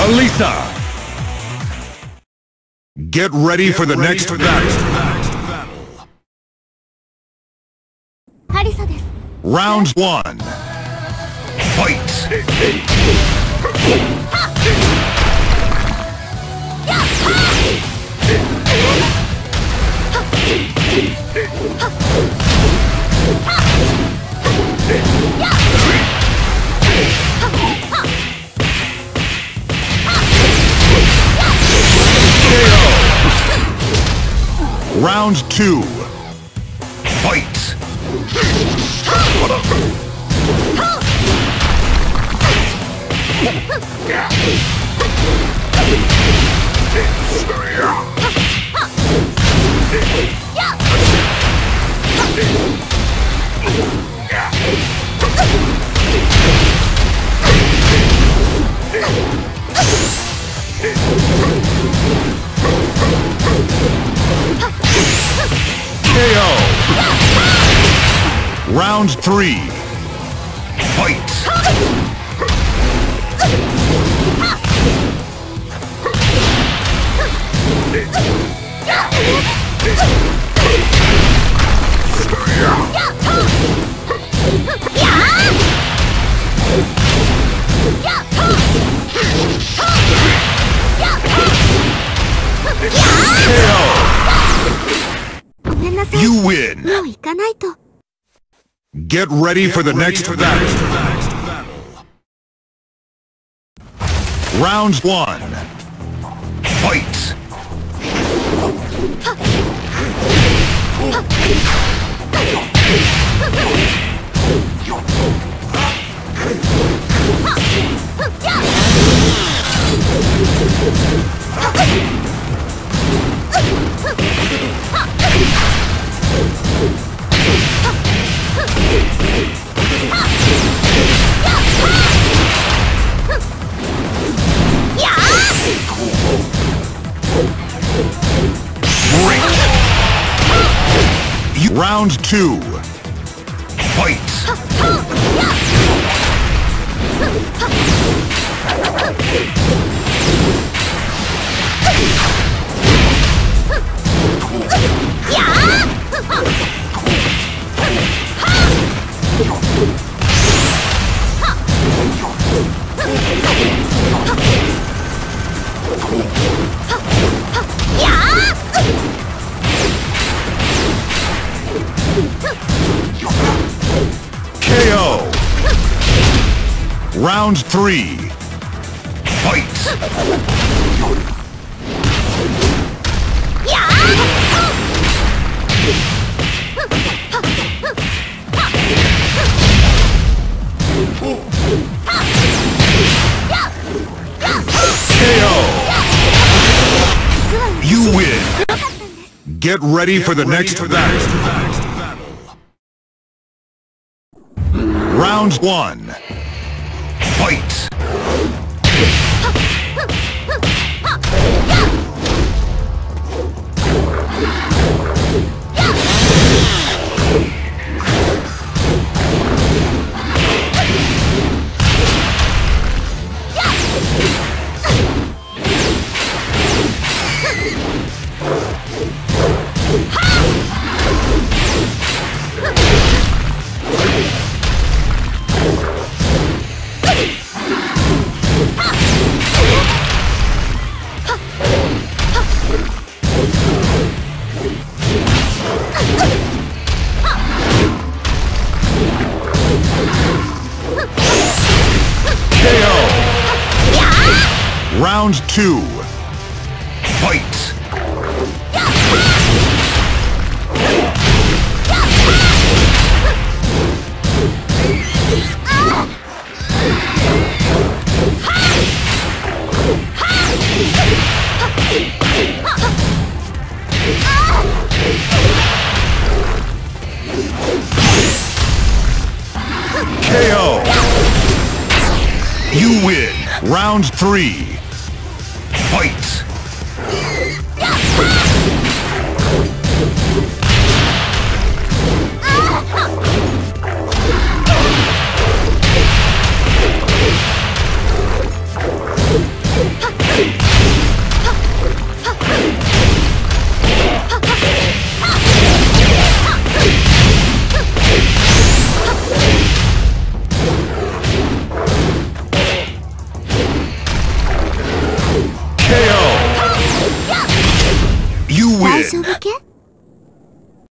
Alisa, Get ready Get for the ready next battle. Arisa Round one. Fight. Round two. Fight! Round three. Fight! You win! Get ready Get for the, ready next, for battle. next battle. Round one. Fight! Round two. Fight. Round three. Fight. You win. Get ready for the next battle. Round one. Fight. Round two. Fight. KO. You win. Round three. Fight. け？